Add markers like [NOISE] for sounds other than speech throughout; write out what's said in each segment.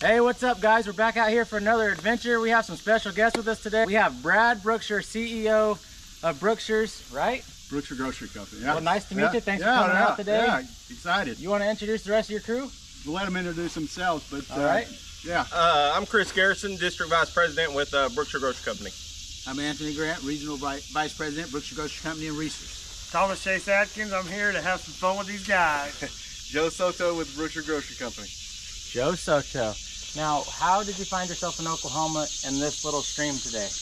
Hey, what's up, guys? We're back out here for another adventure. We have some special guests with us today. We have Brad Brookshire, CEO of Brookshire's, right? Brookshire Grocery Company. Yeah. Well, nice to meet yeah. you. Thanks yeah, for coming yeah, out today. Yeah, excited. You want to introduce the rest of your crew? We'll let them introduce themselves, but All uh, right. yeah. Uh, I'm Chris Garrison, District Vice President with uh, Brookshire Grocery Company. I'm Anthony Grant, Regional Vice President, Brookshire Grocery Company and Reasor's. Thomas Chase Atkins. I'm here to have some fun with these guys. [LAUGHS] Joe Soto with Brookshire Grocery Company. Joe Soto. Now, how did you find yourself in Oklahoma in this little stream today? [LAUGHS]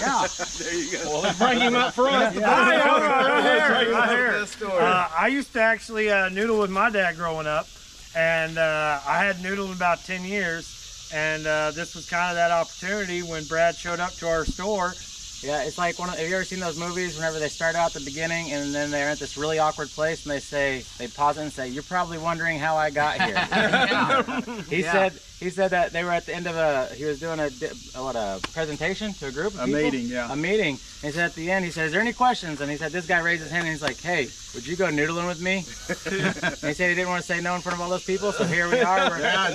Yeah. There you go. Well, let's bring him up front. Right here, right here, right here. Uh, I used to actually uh, noodle with my dad growing up, and uh, I had noodled about 10 years. And uh, this was kind of that opportunity when Brad showed up to our store. Yeah, it's like one of, have you ever seen those movies whenever they start out at the beginning and then they're at this really awkward place and they say, they pause it and say, you're probably wondering how I got here. [LAUGHS] [LAUGHS] he Yeah. said, he said that they were at the end of a, he was doing a, a what, a presentation to a group of A people? meeting, yeah. A meeting. And he said at the end, he said, is there any questions? And he said, this guy raised his hand and he's like, hey, would you go noodling with me? [LAUGHS] and he said he didn't want to say no in front of all those people, so here we are. Yeah,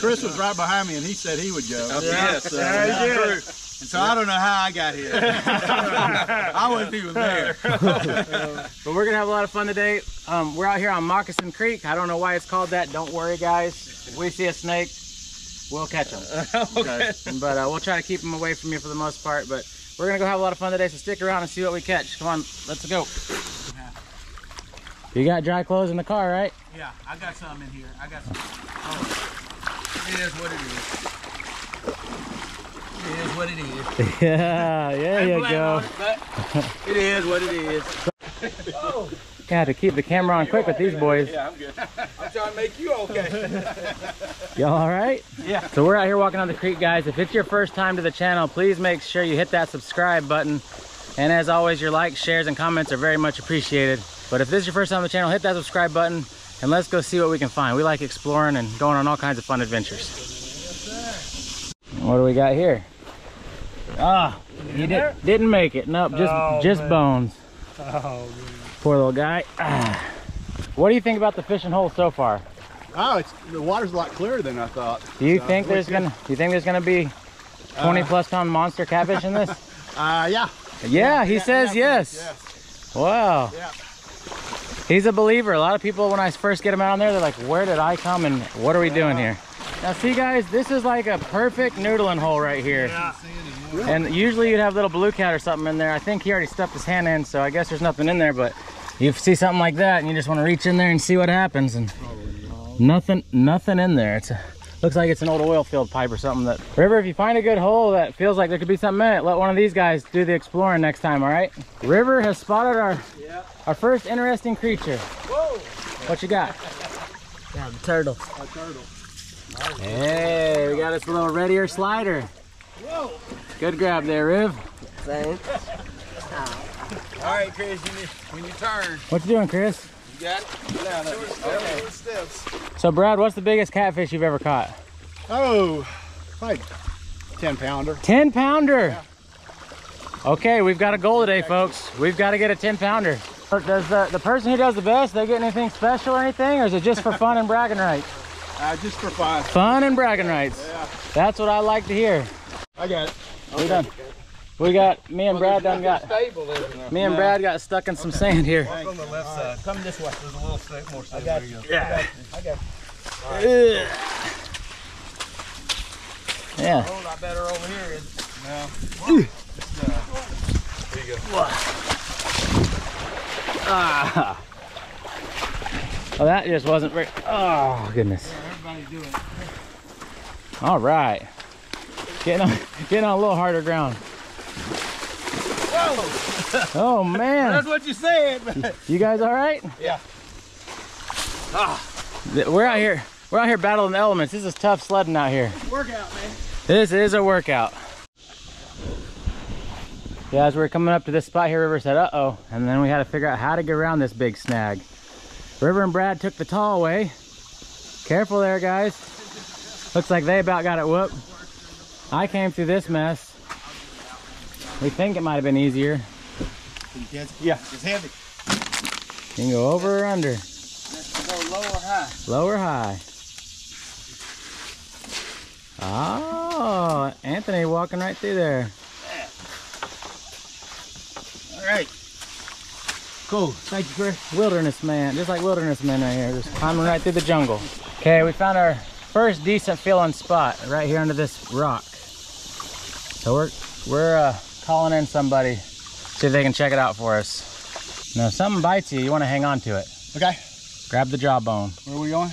Chris was right behind me, and he said he would go. Oh, yes. So, Yeah, he yeah. And so I don't know how I got here. [LAUGHS] I wasn't even there. [LAUGHS] But we're gonna have a lot of fun today. Um, we're out here on Moccasin Creek. I don't know why it's called that. Don't worry, guys. If we see a snake, we'll catch them. [LAUGHS] Okay. But uh, we'll try to keep them away from you for the most part. But we're gonna go have a lot of fun today. So stick around and see what we catch. Come on, let's go. You got dry clothes in the car, right? Yeah, I got some in here. I got some. Oh, it is what it is. It is what it is. [LAUGHS] Yeah, there you go. it, it is what it is. [LAUGHS] Yeah, to keep the camera on quick with these boys. Yeah, I'm good. [LAUGHS] I'm trying to make you okay. Y'all all right? Yeah. So we're out here walking on the creek, guys. If it's your first time to the channel, please make sure you hit that subscribe button. And as always, your likes, shares, and comments are very much appreciated. But if this is your first time on the channel, hit that subscribe button and let's go see what we can find. We like exploring and going on all kinds of fun adventures. What do we got here? Ah, he did, didn't make it. Nope, just Oh, just man. bones. Oh, Poor little guy. Ah. What do you think about the fishing hole so far? Oh, it's, the water's a lot clearer than I thought. Do you So, think there's good. gonna? Do you think there's gonna be 20 plus pound monster catfish in this? [LAUGHS] Uh, yeah. Yeah, he Yeah, says yeah, yes. Yes. Wow. Yeah. He's a believer. A lot of people, when I first get him out on there, they're like, where did I come and what are we doing here? Now see guys, this is like a perfect noodling hole right here. Yeah. And usually you'd have little blue cat or something in there. I think he already stuffed his hand in, so I guess there's nothing in there, but you see something like that and you just want to reach in there and see what happens and nothing nothing in there. It's a, looks like it's an old oil field pipe or something that River, if you find a good hole that feels like there could be something in it, let one of these guys do the exploring next time, all right? River has spotted our our first interesting creature. Whoa! What you got? Yeah, the turtle. A turtle. Hey, we got us a little red ear slider. Whoa. Good grab there, Riv. Thanks. All right, Chris, you need, when you turn, What you doing, Chris? you got it? Down there. Okay. So, Brad, what's the biggest catfish you've ever caught? Oh, like 10 pounder. 10 pounder. Okay, we've got a goal today, folks. We've got to get a 10 pounder. Does the, the person who does the best, they get anything special or anything, or is it just for fun and bragging rights? Uh, just for fun. Fun and bragging rights. Yeah. That's what I like to hear. I got it. We done. We got me and Brad done got. Stable, isn't there? Me and Brad got stuck in some sand here. on the left side. Come this way. There's a little step more I got you. Yeah. I got Ugh. you. Yeah. A whole lot better over here, is it? Ah. Oh, that just wasn't very. Oh goodness. Everybody's doing it. All right. Getting on, getting on a little harder ground. Whoa! Oh man. That's what you said. You guys all right? Yeah. Th- We're out here. We're out here battling the elements. This is tough sledding out here. Workout, man. This is a workout. Yeah, as we are coming up to this spot here, River said, uh-oh. And then we had to figure out how to get around this big snag. River and Brad took the tall way. Careful there, guys. Looks like they about got it whooped. I came through this mess. We think it might have been easier. Yeah, it's heavy. You can go over or under, Go low or high. low or high. Oh, Anthony walking right through there. Yeah. All right. Cool. Thank you, Chris. Wilderness man, just like wilderness men right here, just climbing right through the jungle. Okay, we found our first decent feeling spot right here under this rock. So we're we're uh, calling in somebody, see if they can check it out for us. Now, if something bites you, you want to hang on to it. Okay. Grab the jawbone. Where are we going?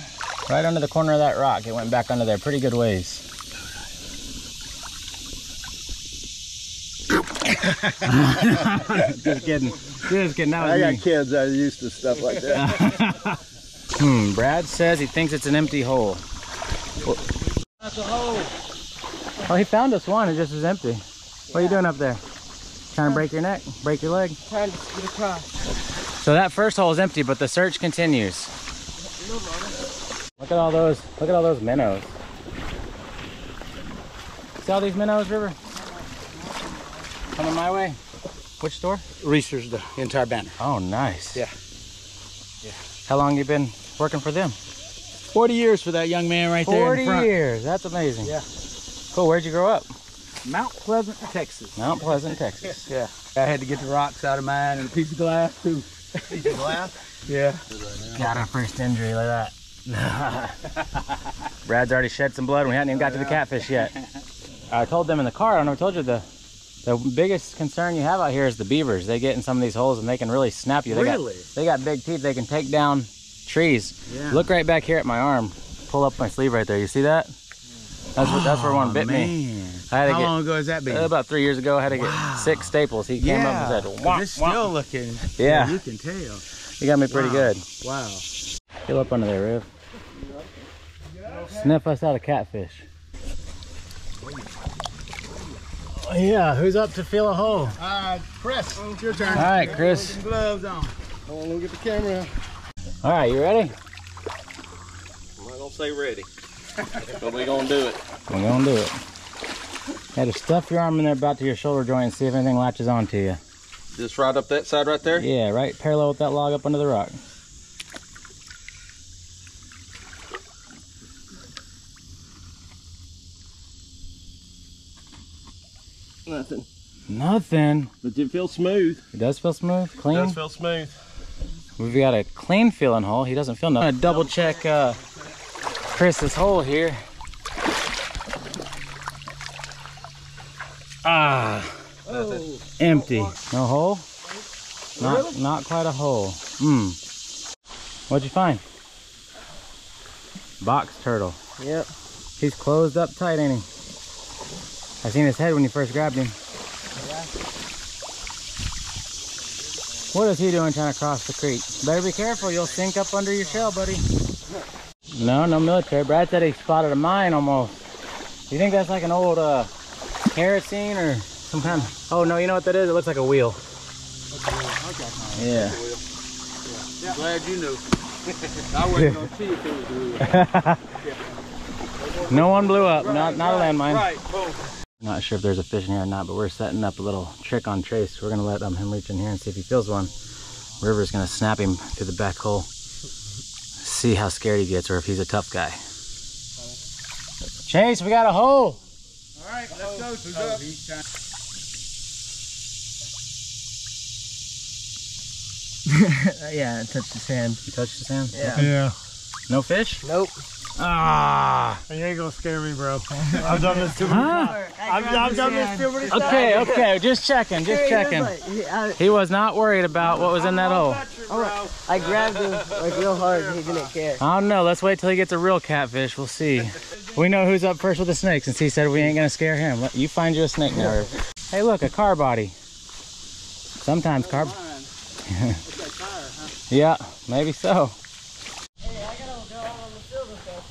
Right under the corner of that rock. It went back under there pretty good ways. [LAUGHS] Just kidding. Just kidding. I got me. kids that are used to stuff like that. [LAUGHS] Hmm, Brad says he thinks it's an empty hole. That's a hole. Oh, he found us one. It just was empty. What are you doing up there? Trying to break your neck? Break your leg? Trying to get across. So that first hole is empty, but the search continues. Look at all those. Look at all those minnows. See all these minnows, River? Coming my way. Which store? Reasor's the entire banner. Oh, nice. Yeah. Yeah. How long you been working for them? 40 years for that young man right there in 40 front. years. That's amazing. Yeah. Cool. Where'd you grow up? Mount Pleasant, Texas. Mount Pleasant, Texas. [LAUGHS] Yeah. I had to get the rocks out of mine and a piece of glass too. Piece of glass? [LAUGHS] Yeah. Got our first injury like that. [LAUGHS] Brad's already shed some blood and we hadn't even got to the catfish yet. I told them in the car, I don't know I told you, the the biggest concern you have out here is the beavers. They get in some of these holes and they can really snap you. They Really? Got, they got big teeth. They can take down trees. Yeah. Look right back here at my arm. Pull up my sleeve right there. You see that? That's, what, that's where one bit me. I had to How get, long ago has that been? uh, about three years ago, I had to Wow. get six staples. He came up and said, wah, it's wah. still looking. Yeah. You can tell. He got me pretty Wow. good. Wow. Get up under there, Riv. Sniff us out a catfish. Yeah, who's up to fill a hole? Uh, Chris, it's your turn. All right, Chris. Put some gloves on. I want to get the camera. All right, you ready? I'm not gonna say ready, but we gonna do it. We're gonna do it. Had to stuff your arm in there about to your shoulder joint and see if anything latches onto you. Just right up that side right there. Yeah, right parallel with that log up under the rock. Nothing. Nothing. But it feels smooth. It does feel smooth, It clean. does feel smooth. We've got a clean feeling hole. He doesn't feel nothing. I'm gonna double check uh, Chris's hole here. Ah, empty. No hole? Not, not quite a hole. Hmm. What'd you find? Box turtle. Yep. He's closed up tight, ain't he? I seen his head when you first grabbed him. What is he doing trying to cross the creek? Better be careful, you'll sink up under your shell, buddy. No, no military. Brad said he spotted a mine almost. You think that's like an old uh, kerosene or some kind of... Oh, no, you know what that is? It looks like a wheel. Yeah. Glad you knew. [LAUGHS] I wasn't going to see if it was real. [LAUGHS] No one blew up. Not, not a landmine. Right. Not sure if there's a fish in here or not, but we're setting up a little trick on Trace. We're gonna let um, him reach in here and see if he feels one. River's gonna snap him through the back hole. See how scared he gets or if he's a tough guy. Chase, we got a hole. All right, let's go. Who's oh, up? [LAUGHS] yeah, it touched his hand. You touched his hand? Yeah. Yeah. No fish? Nope. Ah. You ain't gonna scare me, bro. [LAUGHS] I've done this too many times. I've, I've done this too many times. Okay, okay, just checking, just checking. Like, he- I, He was not worried about what was in that hole. I grabbed him like real hard and he didn't care. I don't know. Let's wait till he gets a real catfish. We'll see. We know who's up first with the snake since he said we ain't gonna scare him. Let- You find you a snake now. Hey, look, a car body. Sometimes car. [LAUGHS] yeah, maybe so.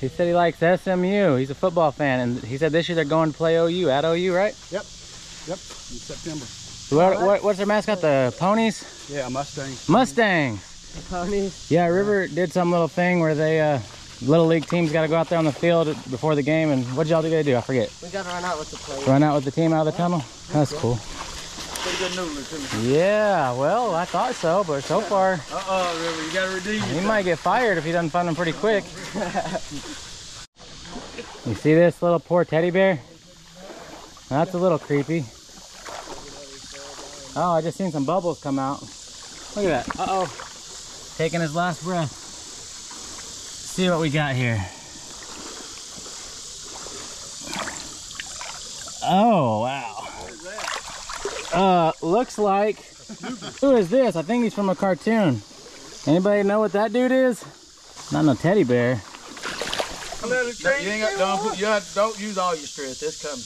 He said he likes SMU. He's a football fan, and he said this year they're going to play OU at OU, right? Yep, Yep. in September. What, what, what's their mascot? The ponies? Yeah, Mustang. Mustangs. Ponies. Yeah, River did some little thing where they, uh, little league teams got to go out there on the field before the game. And what y'all do they do? I forget. We gotta run out with the plate. Run out with the team out of the tunnel? That's cool. Pretty good noodler to me. Yeah, well, I thought so, but so far Uh-oh, River, you got to redeem he might get fired if he doesn't find them pretty quick. [LAUGHS] You see this little poor teddy bear? That's a little creepy. Oh, I just seen some bubbles come out. Look at that. Uh-oh. Taking his last breath. See what we got here. Oh, wow. Uh, looks like, who is this? I think he's from a cartoon. Anybody know what that dude is? Not no teddy bear. You ain't got, don't, put, you have, don't use all your strength. It's coming.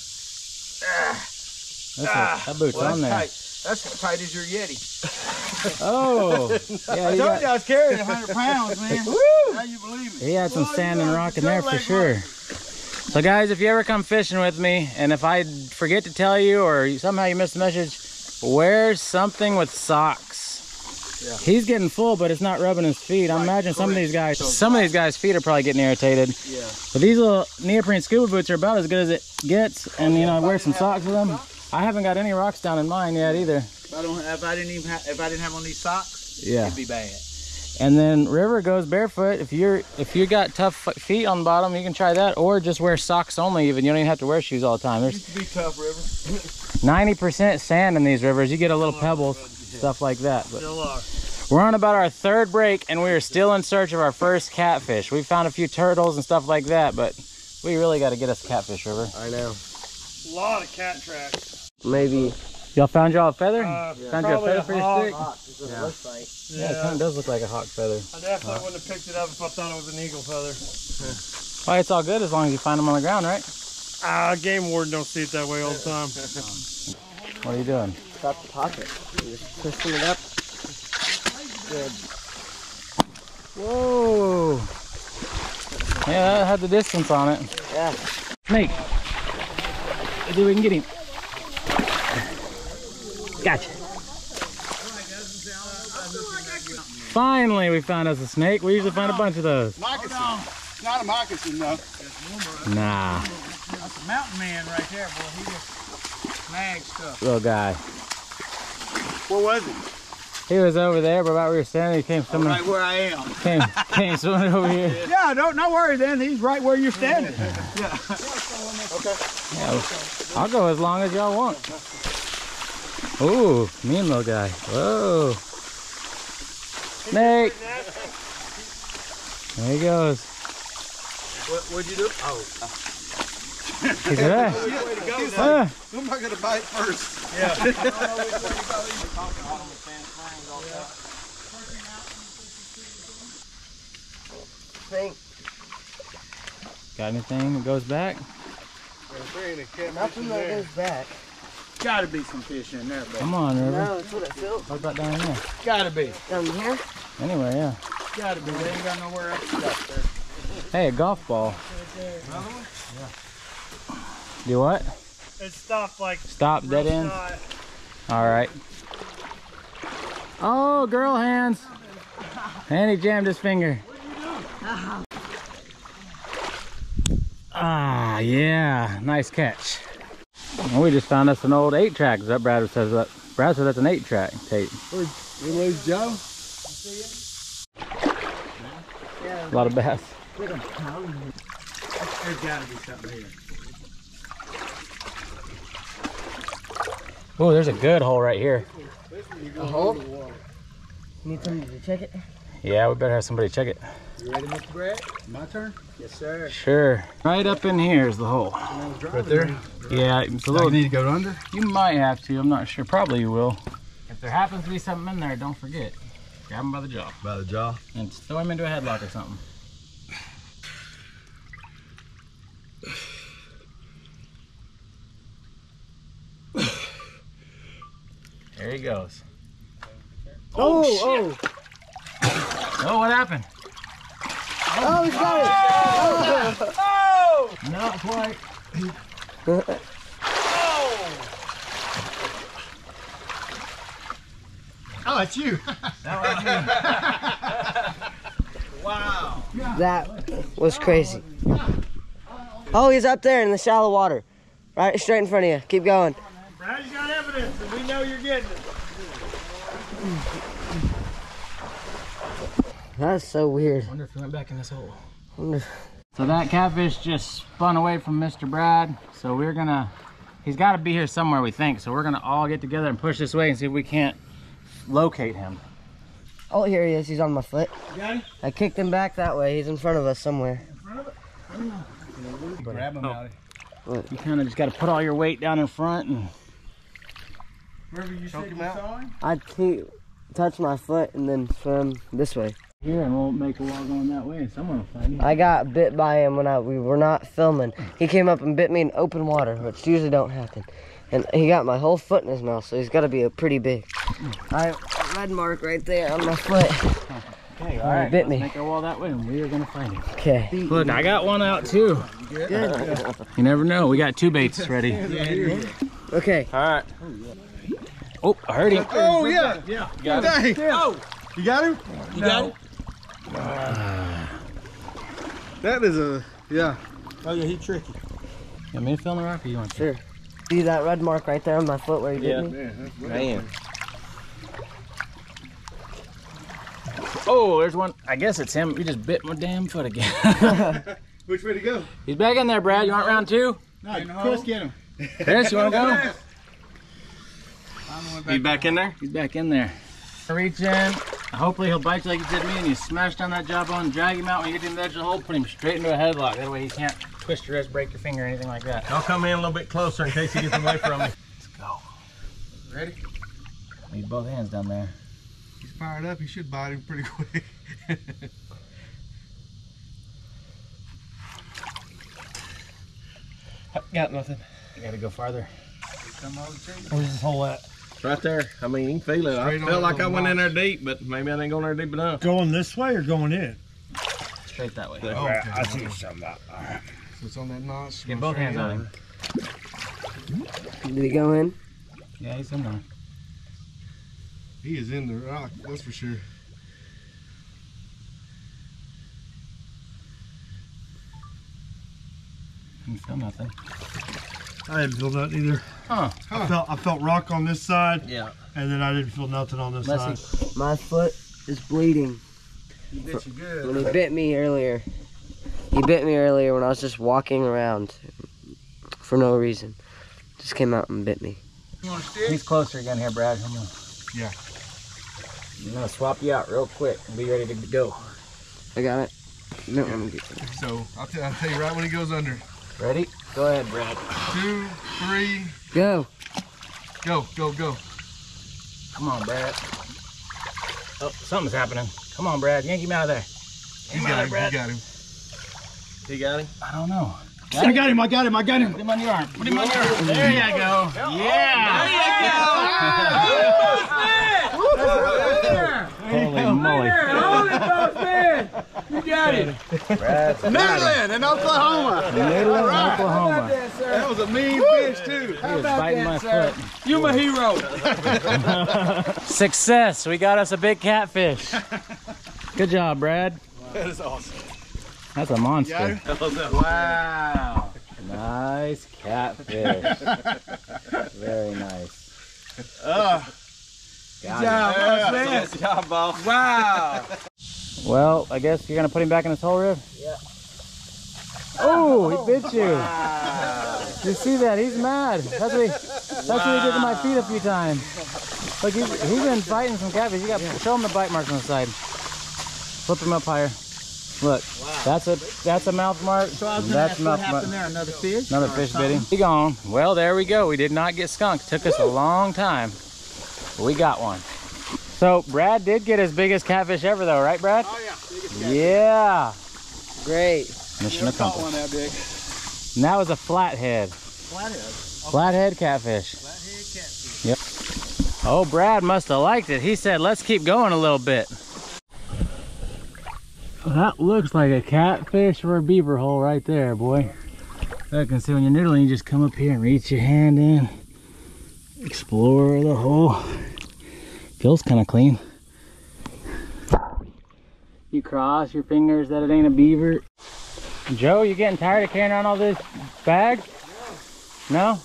That's a, that boot's Well, on there. tight. That's as tight as your Yeti. Oh, [LAUGHS] yeah, I told got, you I was carrying 100 pounds, man. [LAUGHS] Now you believe me. he had some Well, sand and rock in there for sure. So guys, if you ever come fishing with me, and if I forget to tell you, or somehow you missed the message, wear something with socks. Yeah. He's getting full, but it's not rubbing his feet. I Right, imagine some of these guys, So some of these guys' feet are probably getting irritated. Yeah. But these little neoprene scuba boots are about as good as it gets, and you know, I wear some socks with them. socks? I haven't got any rocks down in mine yet either. If I don't, if I didn't even, have, if I didn't have on these socks, Yeah. it'd be bad. And then River goes barefoot. If you're if you got tough feet on the bottom, you can try that, or just wear socks only. Even you don't even have to wear shoes all the time. There's to be tough, River. 90% sand in these rivers. You get a little pebbles, stuff like that. But Still are. we're on about our third break, and we are still in search of our first catfish. We found a few turtles and stuff like that, but we really got to get us catfish, River. I know. A lot of cat tracks. Maybe. Y'all found y'all a feather? Uh, Found you a feather a for your hawk. stick? Yeah. looks like. Yeah, it kind of does look like a hawk feather. I definitely wouldn't have picked it up if I thought it was an eagle feather. Well, it's all good as long as you find them on the ground, right? Ah, game warden don't see it that way all the time. [LAUGHS] What are you doing? Stop the pocket. Just twisting it up. Good. Whoa! Yeah, that had the distance on it. Yeah. Snake. Let's see if we can get him. Gotcha. Finally, we found us a snake. We usually find a bunch of those. Moccasin. It's not a moccasin, though. Nah, That's a mountain man right there, boy. He just snags stuff. little guy. Where was he? He was over there, but about where you're standing, he came oh, swimming, Right where I am. came, came swimming over here. [LAUGHS] Yeah, don't no worry then. He's right where you're standing. yeah. [LAUGHS] Okay. Yeah, I'll go as long as y'all want. Ooh, mean little guy. Whoa. Snake. There he goes. What, what'd you do? Oh. He's there. Way to go. Ah, Who am I gonna bite first? [LAUGHS] Think. got anything that goes back? Nothing that goes back. Gotta be some fish in there, baby. Come on, River. No, that's what I feel. What about down there? Gotta be. Down here? Anyway, yeah. Gotta be. They ain't got nowhere else to go there. Hey, a golf ball. Do what? It stopped like Stop, dead real end? shy. All right. Oh, girl hands. And he jammed his finger. Ah, yeah. Nice catch. Well, we just found us an old eight track. Is that Brad says that? Brad says that's an eight track tape. We lose Joe? A lot of bass. There's gotta be something here. Oh, there's a good hole right here. A hole? Need somebody to check it? Yeah, we better have somebody check it. You ready, Mr. Brett? My turn? Yes, sir. Sure. Right up in here is the hole. Right there? Yeah, it's a little. need to go under? You might have to. I'm not sure. Probably you will. If there happens to be something in there, don't forget. Grab him by the jaw By the jaw. and throw him into a headlock or something. There he goes. Oh, oh, oh. Oh, what happened? oh, he's got it. Oh not quite. Oh, it's you. [LAUGHS] Wow. That was crazy. Oh, he's up there in the shallow water. Right straight in front of you. Keep going. Brad, you got evidence, and we know you're getting it. That's so weird. wonder if he went back in this hole. So that catfish just spun away from Mr. Brad. So we're gonna, he's gotta be here somewhere we think. So we're gonna all get together and push this way and see if we can't locate him. Oh, here he is. He's on my foot. got him? I kicked him back that way. He's in front of us somewhere. In front of it. Grab him oh. out. You kinda just gotta put all your weight down in front and Wherever you Choke said him you out. saw him? I'd t- touch my foot and then swim this way. Here and we'll make a wall going that way and someone will find you. I got bit by him when I we were not filming. He came up and bit me in open water, which usually don't happen. And he got my whole foot in his mouth, so he's got to be a pretty big. I red mark right there on my foot. Okay, all right, bit let's me. Make our wall that way and we are gonna find him. Okay. Look, I got one out too. Good. You never know. We got two baits ready. Okay. All right. Oh, I heard him. Oh yeah, yeah. You got him? Dang. Oh, you got him? You got him? Uh, that is a yeah. Oh yeah, he tricky. You want me to film the rock or you want to? Sure. See that red mark right there on my foot where he bit Yeah. me? Man, that's. Man. Oh, there's one. I guess it's him. He just bit my damn foot again. [LAUGHS] Which way to go? He's back in there, Brad. You want round two? No, Chris, get him. Chris, you want to go? He's back in there? He's back in there. Reach in. Hopefully he'll bite you like he did me and you smash down that jawbone, drag him out when you get to the edge of the hole, put him straight into a headlock. That way he can't twist your wrist, break your finger, or anything like that. I'll come in a little bit closer in case he gets away from me. Let's go. Ready? Need both hands down there. He's fired up. He should bite him pretty quick. [LAUGHS] Got nothing. You gotta go farther. Where's his hole at? Right there. I mean, you can feel it. I Straight on felt like I went in there deep, but maybe I didn't go in there deep enough. Going this way or going in? Straight that way. Oh, okay. I see something about. So it's on that notch. Get both hands on him. Did he go in? Yeah, he's in there. He is in the rock, that's for sure. Didn't feel nothing. I didn't feel nothing either. Huh. I felt I felt rock on this side, Yeah. and then I didn't feel nothing on this Unless side. My foot is bleeding. He bit you good. When he bit me earlier. He bit me earlier when I was just walking around for no reason. Just came out and bit me. You want a stick? He's closer again here, Brad. Come on. Yeah. I'm gonna swap you out real quick and be ready to go. I got it. You don't want to get So I'll, t- I'll tell you right when he goes under. Ready? Go ahead, Brad. Two, three, Go. go, go, go. Come on, Brad. Oh, something's happening. Come on, Brad. Yank him out of there. He's Come got on, him. Brad. He got him. He got him? I don't know. I got him! I got him! I got him! Put him on your arm. Put him on your arm. There you go. Yeah. Holy [LAUGHS] Brad's Midland in Oklahoma. Midland, Oklahoma. That was a mean fish too. He was biting my foot. You my hero. [LAUGHS] Success. We got us a big catfish. Good job, Brad. That is awesome. That's a monster. Wow. Nice catfish. [LAUGHS] Very nice. Uh, Got him. yeah, Good job, boss. Wow. [LAUGHS] Well, I guess you're gonna put him back in his hole, Riv? Yeah. Oh, he bit you. You see that? He's mad. That's what he, that's what he did to my feet a few times. Look, he's, he's been biting some catfish. You got show him the bite marks on the side. Flip him up higher. Look, that's a that's a mouth mark. that's a mouth mark. there? Another fish? Another fish bit him. He gone. Well, there we go. We did not get skunked. Took us a long time. We got one. So Brad did get his biggest catfish ever, though, right, Brad? Oh yeah. Yeah. Great. Mission Never accomplished. one that big. And that was a flathead. Flathead. Flathead catfish. Flathead catfish. Yep. Oh, Brad must have liked it. He said, let's keep going a little bit. That looks like a catfish or a beaver hole right there, boy. I can see when you're noodling, you just come up here and reach your hand in, explore the hole. Feels kind of clean. You cross your fingers that it ain't a beaver. Joe, you getting tired of carrying around all this bag? No?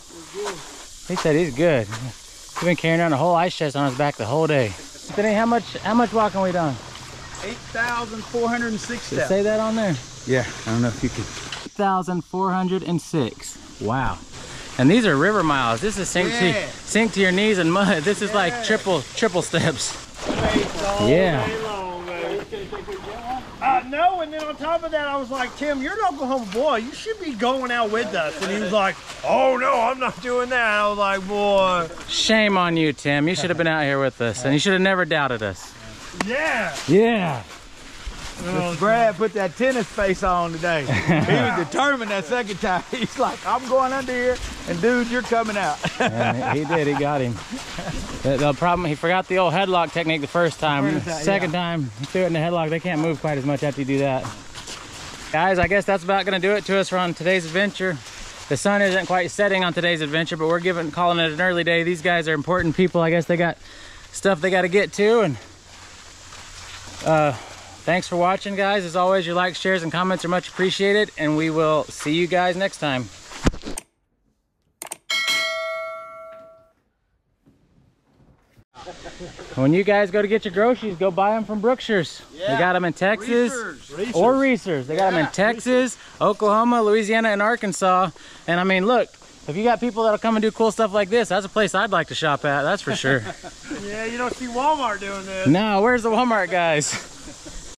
He said he's good. He's been carrying around a whole ice chest on his back the whole day. Denny, how much how much walking we done? 8,406 steps. say that on there? Yeah, I don't know if you can. 8,406. Wow. And these are river miles. This is sink Yeah. to sink to your knees in mud. This is like triple triple steps. Yeah. long. Uh, no, and then on top of that, I was like, Tim, you're an Oklahoma boy. You should be going out with us. And he was like, Oh no, I'm not doing that. I was like, Boy, Shame on you, Tim. You should have been out here with us, and you should have never doubted us. yeah. Yeah. Brad put that tennis face on today. [LAUGHS] he was determined that second time. [LAUGHS] He's like, I'm going under here, and dude, you're coming out. [LAUGHS] He did. He got him. The, the problem, he forgot the old headlock technique the first time. First time, Second time, he threw it in the headlock. They can't move quite as much after you do that. Guys, I guess that's about going to do it to us for on today's adventure. The sun isn't quite setting on today's adventure, but we're giving calling it an early day. These guys are important people. I guess they got stuff they got to get to. And uh, thanks for watching, guys. As always, your likes, shares, and comments are much appreciated. And we will see you guys next time. When you guys go to get your groceries, go buy them from Brookshire's. They got them in Texas Reasor's. or Reasor's. They got them in Yeah, Texas, Oklahoma, Louisiana, and Arkansas. And I mean, look, if you got people that'll come and do cool stuff like this, that's a place I'd like to shop at. That's for sure. [LAUGHS] Yeah, you don't see Walmart doing this. no, where's the Walmart guys?